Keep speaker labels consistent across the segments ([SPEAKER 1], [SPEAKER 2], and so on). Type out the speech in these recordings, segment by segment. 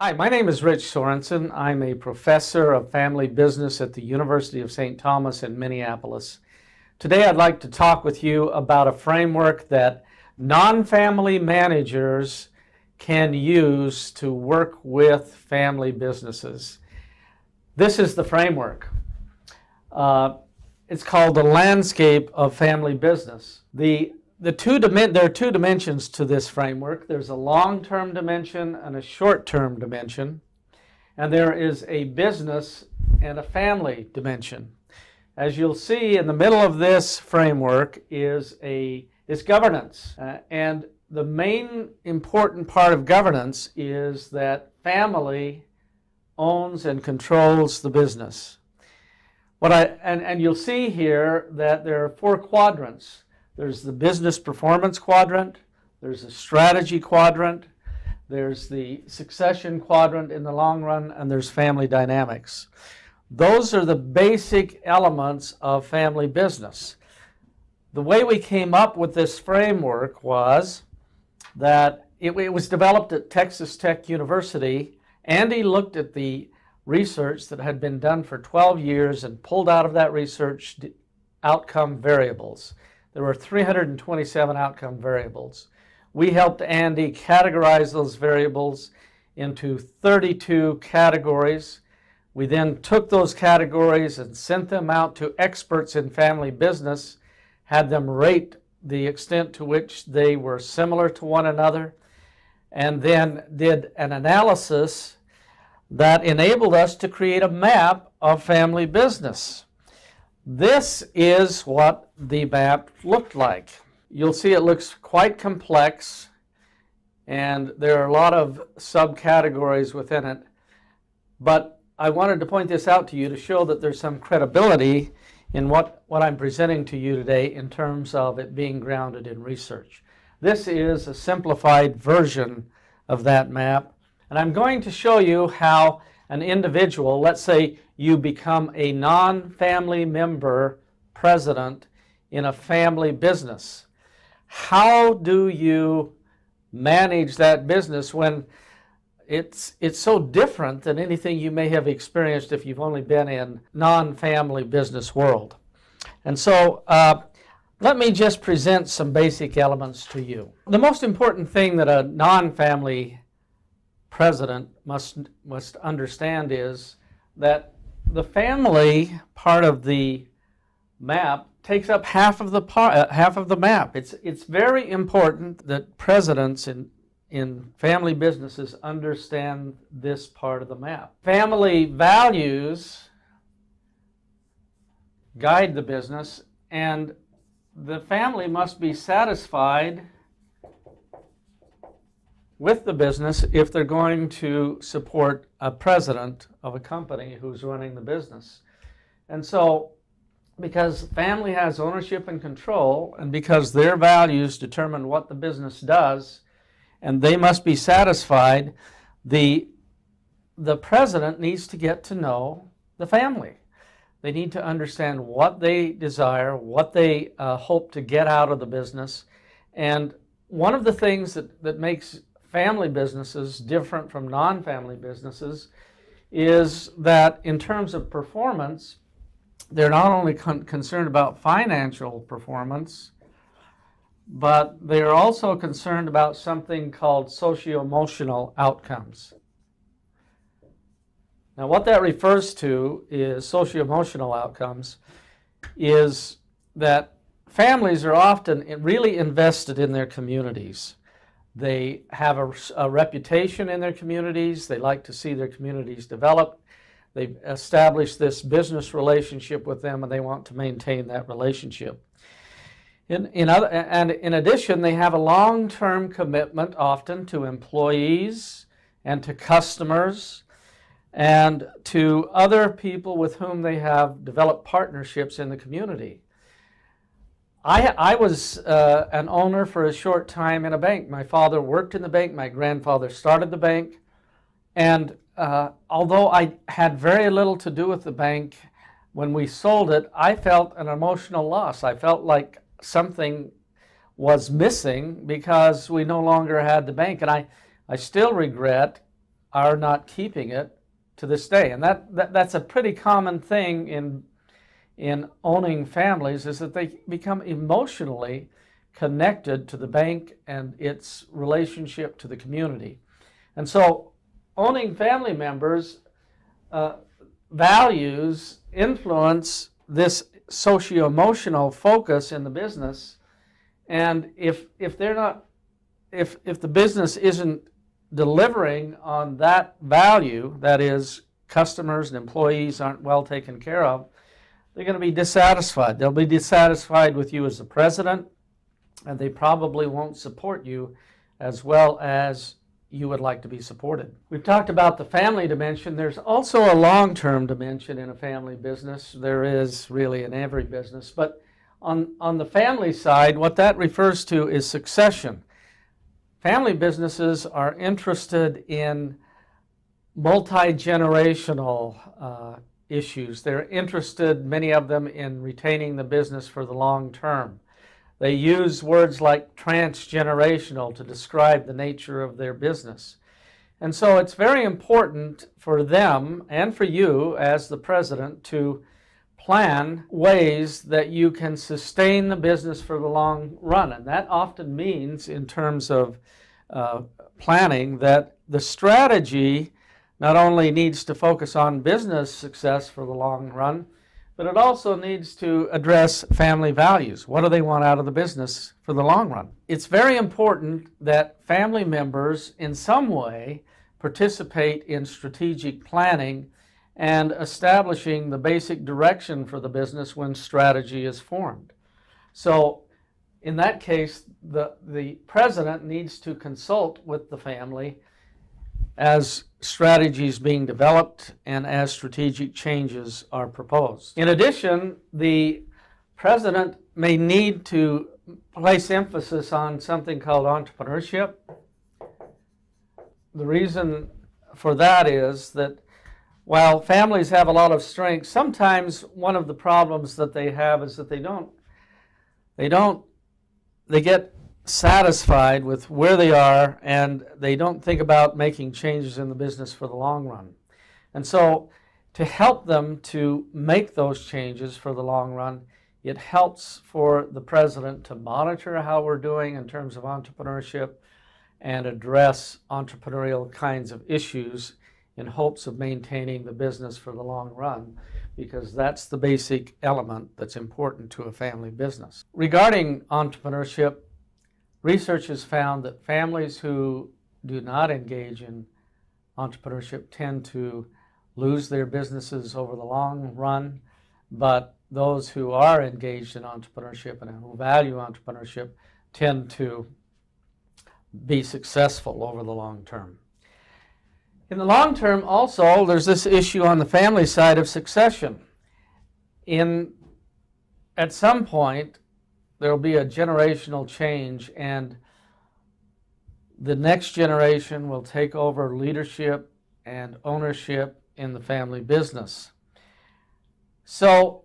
[SPEAKER 1] Hi, my name is Ritch Sorenson. I'm a professor of family business at the University of St. Thomas in Minneapolis. Today I'd like to talk with you about a framework that non-family managers can use to work with family businesses. This is the framework. Uh, it's called the landscape of family business. The, the two there are two dimensions to this framework. There's a long-term dimension and a short-term dimension. And there is a business and a family dimension. As you'll see in the middle of this framework is a is governance. Uh, and the main important part of governance is that family owns and controls the business. What I, and, and you'll see here that there are four quadrants. There's the business performance quadrant, there's a strategy quadrant, there's the succession quadrant in the long run, and there's family dynamics. Those are the basic elements of family business. The way we came up with this framework was that it, it was developed at Texas Tech University. Andy looked at the research that had been done for 12 years and pulled out of that research outcome variables. There were 327 outcome variables. We helped Andy categorize those variables into 32 categories. We then took those categories and sent them out to experts in family business, had them rate the extent to which they were similar to one another, and then did an analysis that enabled us to create a map of family business. This is what the map looked like. You'll see it looks quite complex and there are a lot of subcategories within it. But I wanted to point this out to you to show that there's some credibility in what, what I'm presenting to you today in terms of it being grounded in research. This is a simplified version of that map. And I'm going to show you how an individual, let's say you become a non-family member president in a family business. How do you manage that business when it's, it's so different than anything you may have experienced if you've only been in non-family business world. And so uh, let me just present some basic elements to you. The most important thing that a non-family president must, must understand is that the family part of the map takes up half of the uh, half of the map. It's it's very important that presidents in in family businesses understand this part of the map. Family values guide the business and the family must be satisfied with the business if they're going to support a president of a company who's running the business. And so because family has ownership and control and because their values determine what the business does, and they must be satisfied. The, the president needs to get to know the family. They need to understand what they desire, what they uh, hope to get out of the business. And one of the things that, that makes family businesses different from non-family businesses is that in terms of performance, they're not only con concerned about financial performance, but they are also concerned about something called socio-emotional outcomes. Now what that refers to is socio-emotional outcomes is that families are often really invested in their communities. They have a, a, reputation in their communities. They like to see their communities develop. They've established this business relationship with them and they want to maintain that relationship. In, in other, and in addition, they have a long-term commitment often to employees and to customers and to other people with whom they have developed partnerships in the community. I, I was uh, an owner for a short time in a bank. My father worked in the bank. My grandfather started the bank. And uh, although I had very little to do with the bank when we sold it, I felt an emotional loss. I felt like something was missing because we no longer had the bank. And I, I still regret our not keeping it to this day. And that, that that's a pretty common thing in in owning families is that they become emotionally connected to the bank and its relationship to the community. And so owning family members uh, values influence this socio-emotional focus in the business and if if they're not if if the business isn't delivering on that value that is customers and employees aren't well taken care of they're going to be dissatisfied they'll be dissatisfied with you as the president and they probably won't support you as well as you would like to be supported. We've talked about the family dimension. There's also a long term dimension in a family business. There is really in every business. But on, on the family side, what that refers to is succession. Family businesses are interested in multi generational uh, issues. They're interested, many of them, in retaining the business for the long term. They use words like transgenerational to describe the nature of their business. And so it's very important for them and for you as the president to plan ways that you can sustain the business for the long run. And that often means, in terms of uh, planning, that the strategy not only needs to focus on business success for the long run, but it also needs to address family values. What do they want out of the business for the long run? It's very important that family members, in some way, participate in strategic planning and establishing the basic direction for the business when strategy is formed. So, in that case, the, the president needs to consult with the family as strategies being developed and as strategic changes are proposed. In addition, the president may need to place emphasis on something called entrepreneurship. The reason for that is that while families have a lot of strength, sometimes one of the problems that they have is that they don't they don't they get satisfied with where they are and they don't think about making changes in the business for the long run. And so, to help them to make those changes for the long run, it helps for the president to monitor how we're doing in terms of entrepreneurship and address entrepreneurial kinds of issues in hopes of maintaining the business for the long run because that's the basic element that's important to a family business. Regarding entrepreneurship, Research has found that families who do not engage in entrepreneurship tend to lose their businesses over the long run, but those who are engaged in entrepreneurship and who value entrepreneurship tend to be successful over the long term. In the long term, also, there's this issue on the family side of succession. In at some point, there will be a generational change, and the next generation will take over leadership and ownership in the family business. So,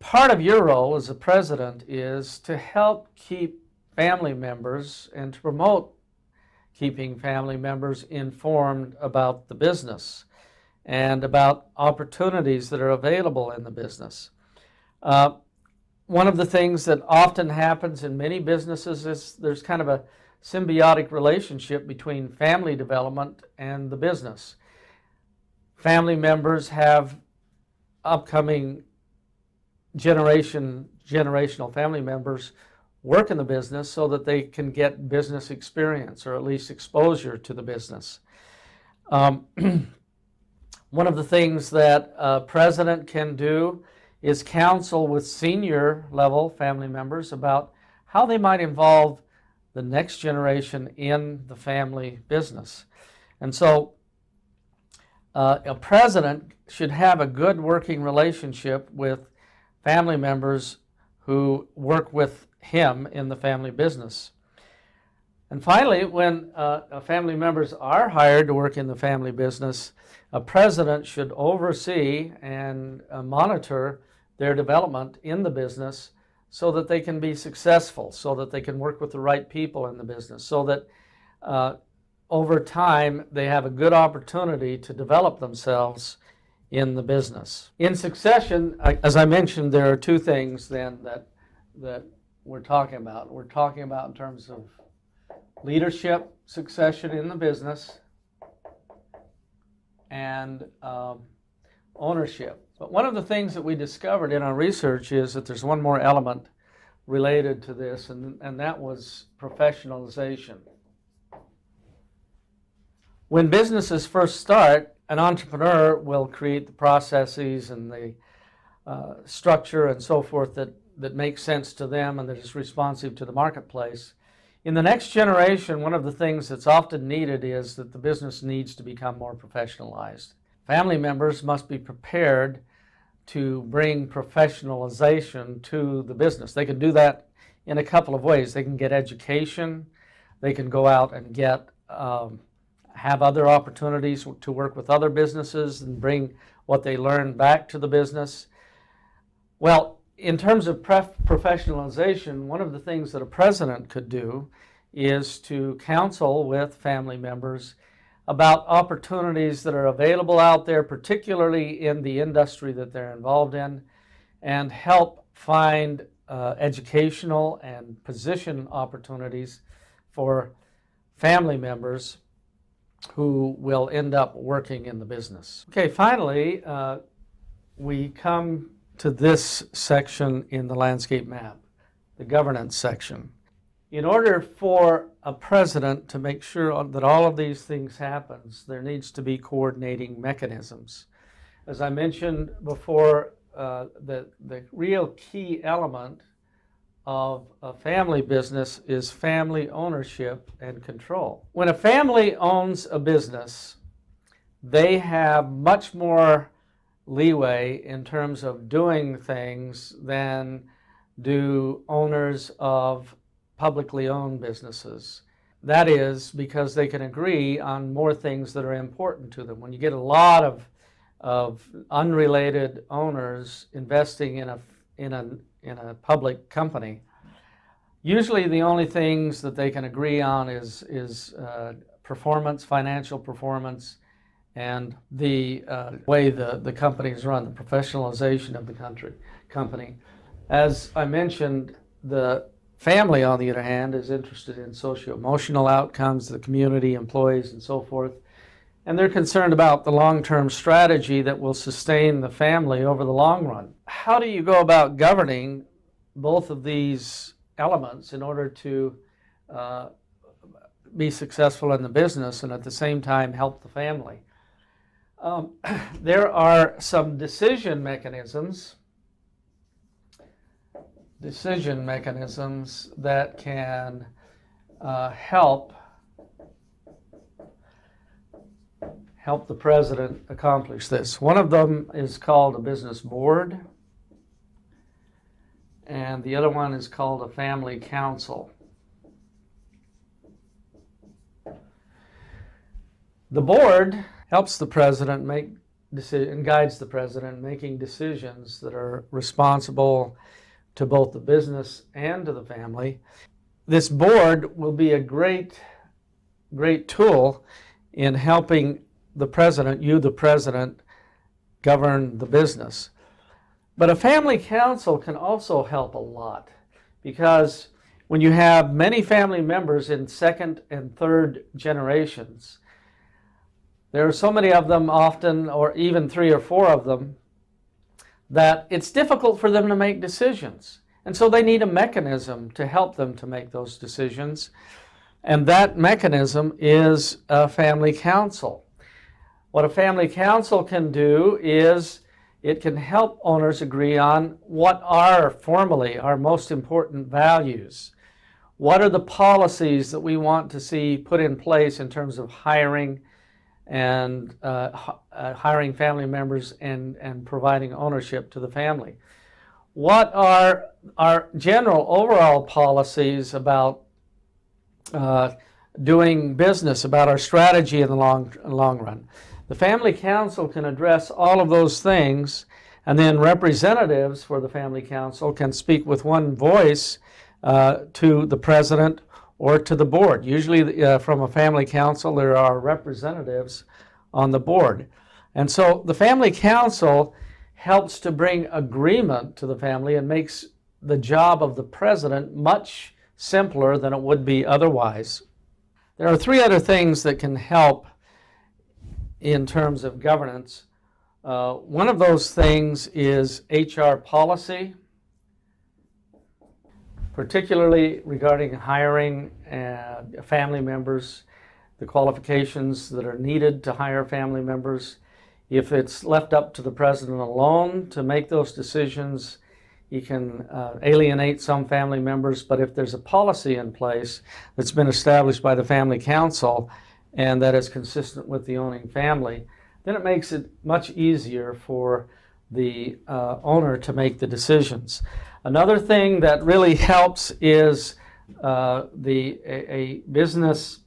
[SPEAKER 1] part of your role as a president is to help keep family members and to promote keeping family members informed about the business and about opportunities that are available in the business. Uh, one of the things that often happens in many businesses is there's kind of a symbiotic relationship between family development and the business. Family members have upcoming generation generational family members work in the business so that they can get business experience or at least exposure to the business. Um, one of the things that a president can do is counsel with senior level family members about how they might involve the next generation in the family business. And so uh, a president should have a good working relationship with family members who work with him in the family business. And finally, when uh, family members are hired to work in the family business, a president should oversee and uh, monitor their development in the business so that they can be successful, so that they can work with the right people in the business, so that uh, over time, they have a good opportunity to develop themselves in the business. In succession, as I mentioned, there are two things then that, that we're talking about. We're talking about in terms of leadership succession in the business and um, ownership. But one of the things that we discovered in our research is that there's one more element related to this, and, and that was professionalization. When businesses first start, an entrepreneur will create the processes and the uh, structure and so forth that, that makes sense to them and that is responsive to the marketplace. In the next generation, one of the things that's often needed is that the business needs to become more professionalized. Family members must be prepared to bring professionalization to the business. They can do that in a couple of ways. They can get education, they can go out and get um, have other opportunities to work with other businesses and bring what they learn back to the business. Well, in terms of professionalization, one of the things that a president could do is to counsel with family members about opportunities that are available out there, particularly in the industry that they're involved in, and help find uh, educational and position opportunities for family members who will end up working in the business. Okay, finally, uh, we come to this section in the landscape map, the governance section. In order for a president to make sure that all of these things happens, there needs to be coordinating mechanisms. As I mentioned before, uh, the, the real key element of a family business is family ownership and control. When a family owns a business, they have much more leeway in terms of doing things than do owners of publicly owned businesses. That is because they can agree on more things that are important to them. When you get a lot of, of unrelated owners investing in a, in a in a public company, usually the only things that they can agree on is, is uh, performance, financial performance, and the uh, way the, the company is run, the professionalization of the country, company. As I mentioned, the family, on the other hand, is interested in socio-emotional outcomes, the community, employees, and so forth. And they're concerned about the long term strategy that will sustain the family over the long run. How do you go about governing both of these elements in order to uh, be successful in the business and at the same time help the family? Um, there are some decision mechanisms decision mechanisms that can uh, help help the president accomplish this. One of them is called a business board, and the other one is called a family council. The board helps the president make decisions and guides the president making decisions that are responsible to both the business and to the family. This board will be a great, great tool in helping the president, you, the president, govern the business. But a family council can also help a lot because when you have many family members in second and third generations, there are so many of them often, or even three or four of them, that it's difficult for them to make decisions. And so they need a mechanism to help them to make those decisions. And that mechanism is a family council. What a family council can do is it can help owners agree on what are formally our most important values. What are the policies that we want to see put in place in terms of hiring and uh, uh, hiring family members and, and providing ownership to the family? What are our general overall policies about uh, doing business, about our strategy in the long, long run? The Family Council can address all of those things, and then representatives for the Family Council can speak with one voice uh, to the President or to the board. Usually, uh, from a family council, there are representatives on the board. And so the family council helps to bring agreement to the family and makes the job of the president much simpler than it would be otherwise. There are three other things that can help in terms of governance. Uh, one of those things is HR policy, particularly regarding hiring uh, family members, the qualifications that are needed to hire family members. If it's left up to the president alone to make those decisions, he can uh, alienate some family members, but if there's a policy in place that's been established by the family council and that is consistent with the owning family, then it makes it much easier for the uh, owner to make the decisions. Another thing that really helps is uh, the a, a business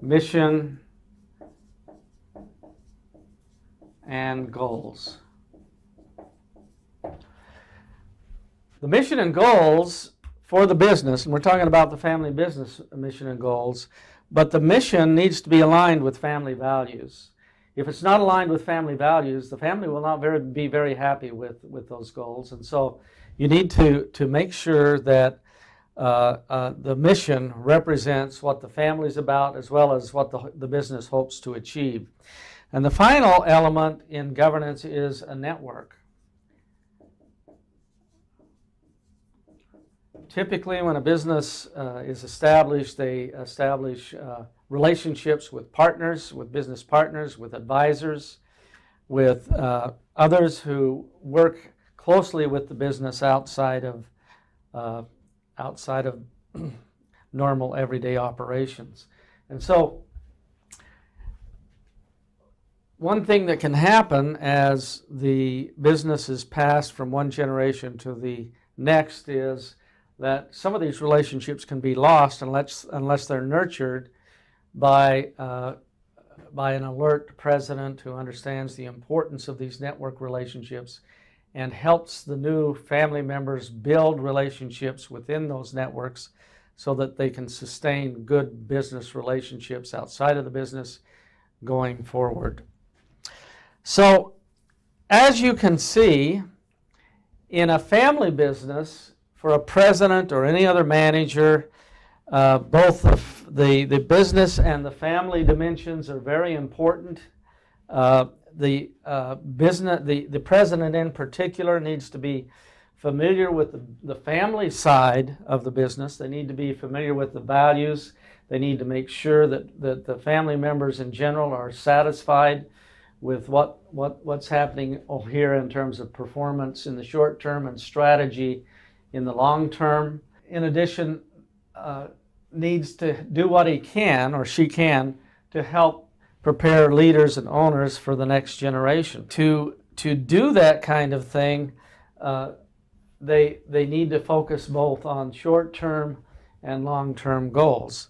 [SPEAKER 1] mission and goals. The mission and goals for the business, and we're talking about the family business mission and goals, but the mission needs to be aligned with family values. If it's not aligned with family values, the family will not very, be very happy with, with those goals. And so you need to, to make sure that uh, uh, the mission represents what the family is about as well as what the, the business hopes to achieve. And the final element in governance is a network. typically when a business uh, is established, they establish uh, relationships with partners, with business partners, with advisors, with uh, others who work closely with the business outside of uh, outside of normal everyday operations. And so one thing that can happen as the business is passed from one generation to the next is that some of these relationships can be lost unless, unless they're nurtured by, uh, by an alert president who understands the importance of these network relationships and helps the new family members build relationships within those networks so that they can sustain good business relationships outside of the business going forward. So, as you can see, in a family business, for a president or any other manager, uh, both the, the, the, business and the family dimensions are very important. Uh, the uh, business, the, the president in particular needs to be familiar with the, the family side of the business. They need to be familiar with the values. They need to make sure that, that the family members in general are satisfied with what, what, what's happening here in terms of performance in the short term and strategy in the long term. In addition, uh, needs to do what he can or she can to help prepare leaders and owners for the next generation. To, to do that kind of thing, uh, they, they need to focus both on short term and long term goals.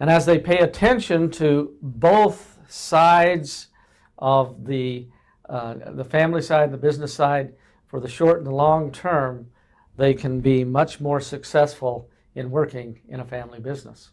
[SPEAKER 1] And as they pay attention to both sides of the, uh, the family side, the business side, for the short and the long term, they can be much more successful in working in a family business.